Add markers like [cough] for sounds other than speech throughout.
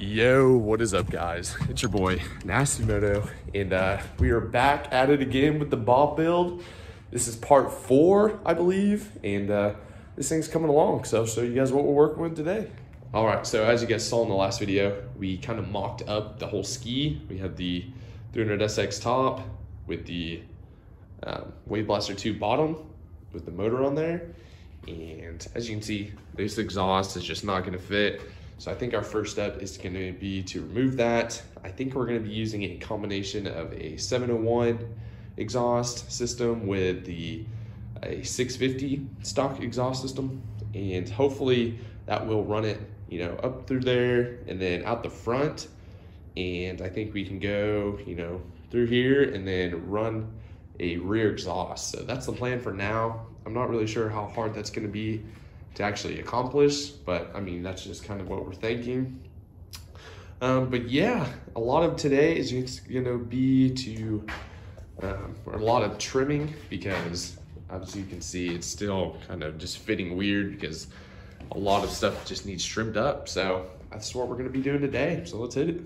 Yo, what is up guys? [laughs] It's your boy, Nasty Moto, and uh, we are back at it again with the Bob build. This is part four, I believe, and uh, this thing's coming along, so I'll show you guys what we're working with today. All right, so as you guys saw in the last video, we kind of mocked up the whole ski. We have the 300SX top with the um, Wave Blaster 2 bottom with the motor on there. And as you can see, this exhaust is just not gonna fit. So I think our first step is gonna be to remove that. I think we're gonna be using a combination of a 701 exhaust system with the a 650 stock exhaust system. And hopefully that will run it, you know, up through there and then out the front. And I think we can go, you know, through here and then run a rear exhaust. So that's the plan for now. I'm not really sure how hard that's gonna be to actually accomplish, but I mean, that's just kind of what we're thinking. Um, but yeah, a lot of today is just gonna be to, um, a lot of trimming because as you can see, it's still kind of just fitting weird because a lot of stuff just needs trimmed up. So that's what we're gonna be doing today. So let's hit it.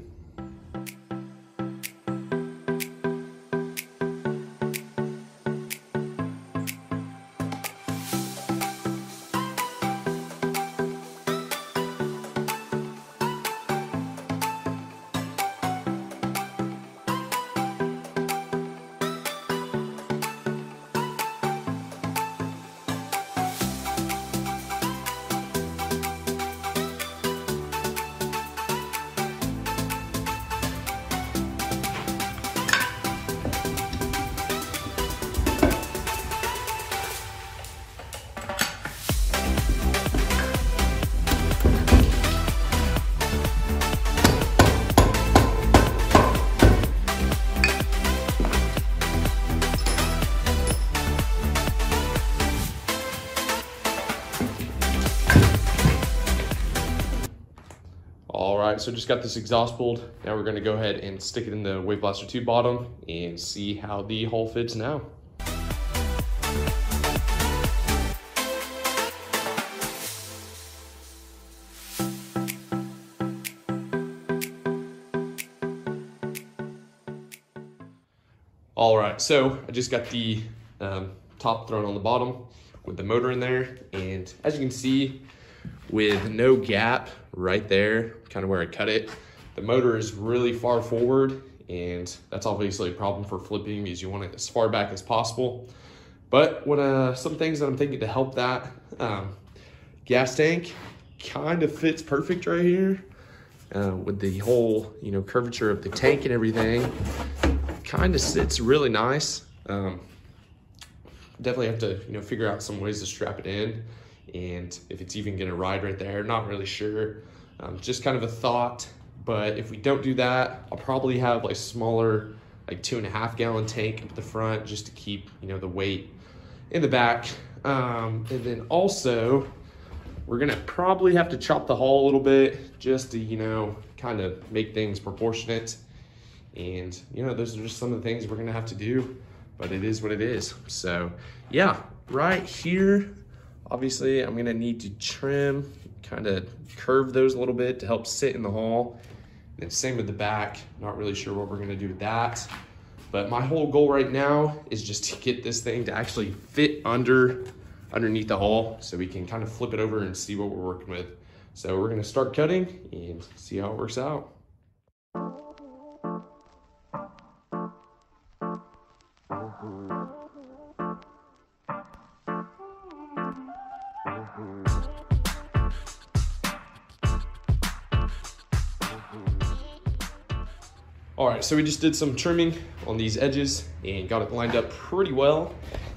Right, so just got this exhaust pulled. Now we're gonna go ahead and stick it in the Wave Blaster 2 bottom and see how the hole fits now. All right, so I just got the um, top thrown on the bottom with the motor in there. And as you can see, with no gap right there, kind of where I cut it, the motor is really far forward and that's obviously a problem for flipping because you want it as far back as possible. But what uh, some things that I'm thinking to help that, um, gas tank kind of fits perfect right here uh, with the whole, you know, curvature of the tank and everything. Kind of sits really nice. Um, definitely have to, you know, figure out some ways to strap it in and if it's even gonna ride right there, not really sure. Um, just kind of a thought, but if we don't do that, I'll probably have like smaller, like two and a half gallon tank at the front just to keep, you know, the weight in the back. Um, and then also, we're gonna probably have to chop the hull a little bit just to, you know, kind of make things proportionate. And, you know, those are just some of the things we're gonna have to do, but it is what it is. So yeah, right here, obviously I'm gonna need to trim, kind of curve those a little bit to help sit in the hull. And same with the back, not really sure what we're gonna do with that. But my whole goal right now is just to get this thing to actually fit under underneath the hull so we can kind of flip it over and see what we're working with. So we're gonna start cutting and see how it works out. All right, so we just did some trimming on these edges and got it lined up pretty well.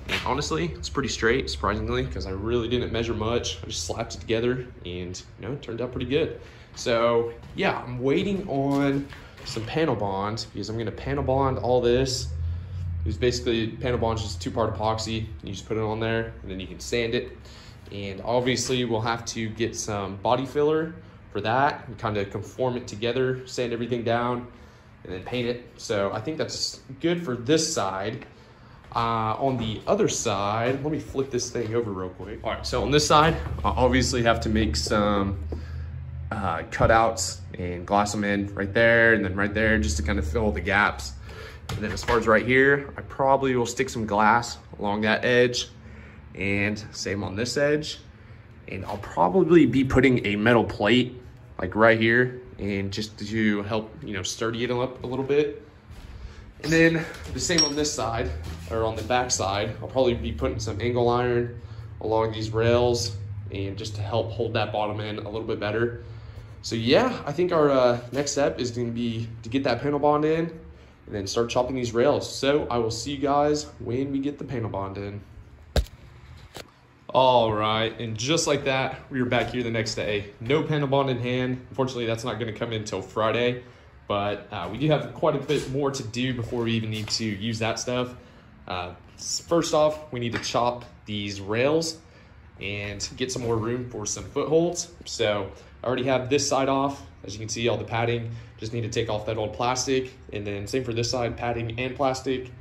And honestly, it's pretty straight, surprisingly, because I really didn't measure much. I just slapped it together and you know, it turned out pretty good. So yeah, I'm waiting on some panel bonds because I'm gonna panel bond all this. It's basically, panel bond just two-part epoxy. You just put it on there and then you can sand it. And obviously we'll have to get some body filler for that and kind of conform it together, sand everything down and then paint it. So I think that's good for this side. Uh, on the other side, let me flip this thing over real quick. All right, so on this side, I obviously have to make some uh, cutouts and glass them in right there and then right there just to kind of fill the gaps. And then as far as right here, I probably will stick some glass along that edge and same on this edge. And I'll probably be putting a metal plate like right here and just to help, you know, sturdy it up a little bit. And then the same on this side or on the back side, I'll probably be putting some angle iron along these rails and just to help hold that bottom in a little bit better. So yeah, I think our uh, next step is gonna be to get that panel bond in and then start chopping these rails. So I will see you guys when we get the panel bond in. All right, and just like that, we were back here the next day. No panel bond in hand. Unfortunately, that's not gonna come in until Friday, but uh, we do have quite a bit more to do before we even need to use that stuff. Uh, first off, we need to chop these rails and get some more room for some footholds. So I already have this side off. As you can see, all the padding, just need to take off that old plastic. And then same for this side, padding and plastic.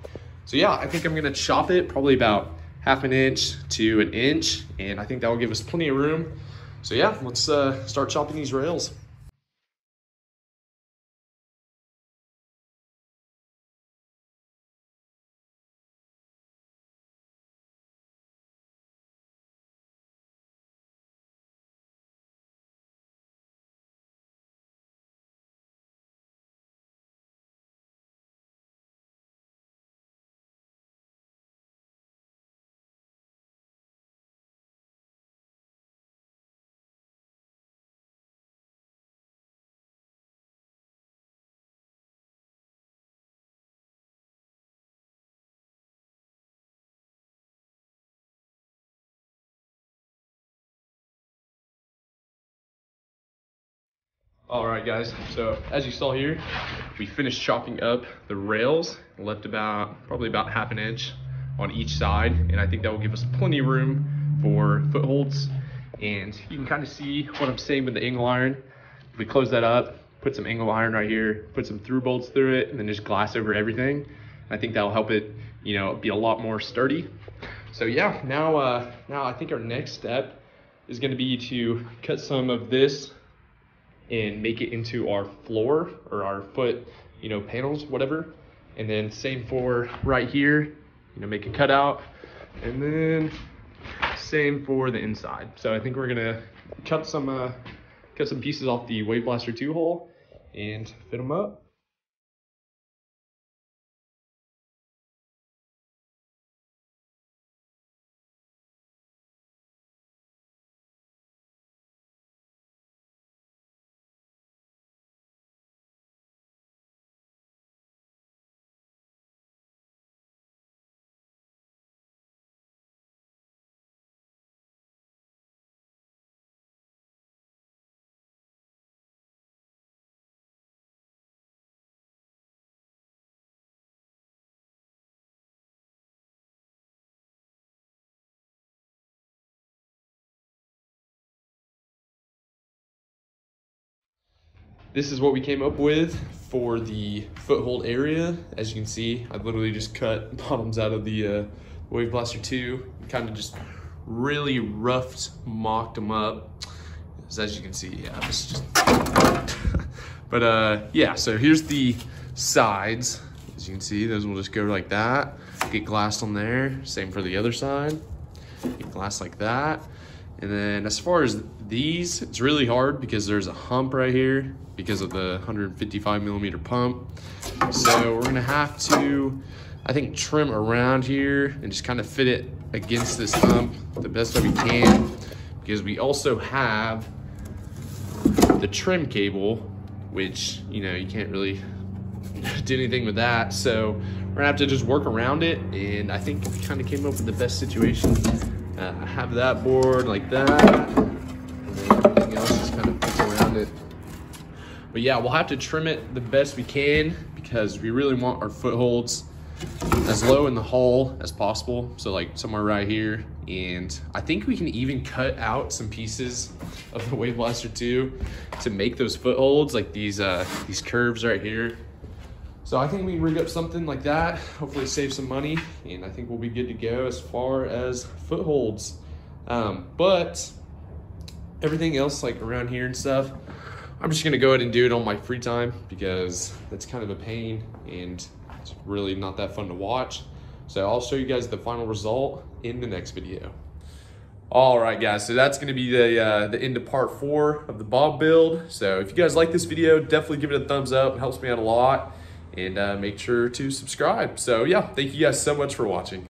So yeah, I think I'm gonna chop it probably about half an inch to an inch. And I think that will give us plenty of room. So yeah, let's uh, start chopping these rails. All right, guys. So as you saw here, we finished chopping up the rails, left about probably about half an inch on each side, and I think that will give us plenty of room for footholds. And you can kind of see what I'm saying with the angle iron. If we close that up, put some angle iron right here, put some through bolts through it, and then just glass over everything. I think that'll help it, you know, be a lot more sturdy. So yeah, now uh, now I think our next step is going to be to cut some of this and make it into our floor or our foot, you know, panels, whatever. And then same for right here, you know, make a cutout. And then same for the inside. So I think we're gonna cut some uh, cut some pieces off the Wave Blaster 2 hole and fit them up. This is what we came up with for the foothold area. As you can see, I've literally just cut [laughs] bottoms out of the uh, Wave Blaster 2, kind of just really roughed, mocked them up. As you can see, yeah, this just, [laughs] but uh, yeah, so here's the sides. As you can see, those will just go like that. Get glass on there, same for the other side. Get glass like that. And then as far as these, it's really hard because there's a hump right here because of the 155 millimeter pump. So we're gonna have to, I think, trim around here and just kind of fit it against this hump the best that we can because we also have the trim cable, which, you know, you can't really [laughs] do anything with that. So we're gonna have to just work around it. And I think we kind of came up with the best situation. Uh, have that board like that But yeah, we'll have to trim it the best we can because we really want our footholds as low in the hull as possible. So like somewhere right here. And I think we can even cut out some pieces of the Wave Blaster 2 to make those footholds, like these uh, these curves right here. So I think we can rig up something like that, hopefully save some money, and I think we'll be good to go as far as footholds. Um, but everything else like around here and stuff, I'm just gonna go ahead and do it on my free time because that's kind of a pain and it's really not that fun to watch. So I'll show you guys the final result in the next video. All right, guys, so that's gonna be the, uh, the end of part four of the Bob build. So if you guys like this video, definitely give it a thumbs up. It helps me out a lot. And uh, make sure to subscribe. So yeah, thank you guys so much for watching.